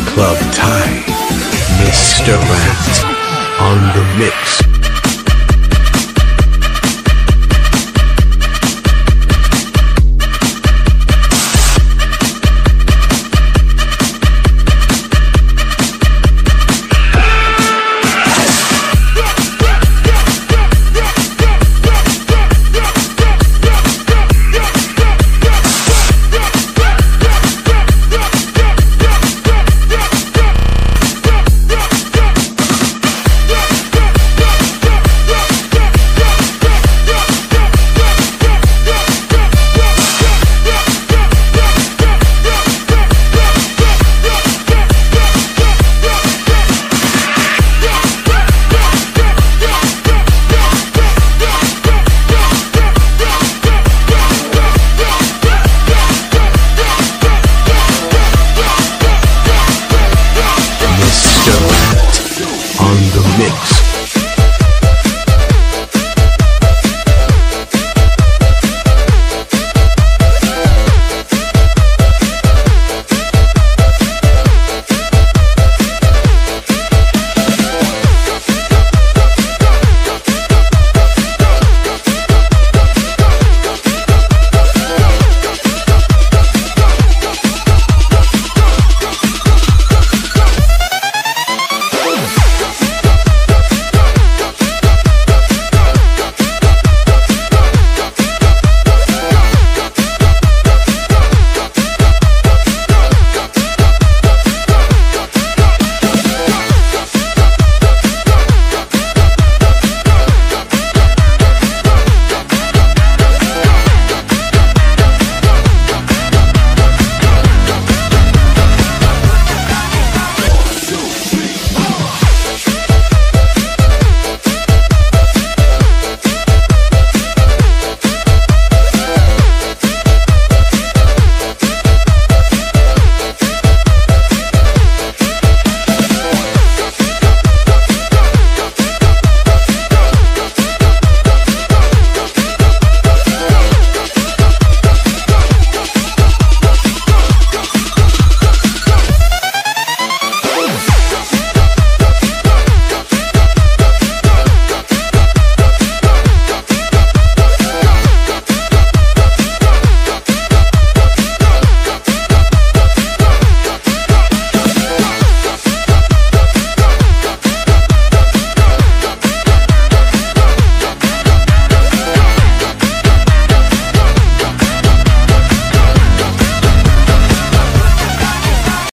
Club Thai. Mr. Rat on the mix. Joe.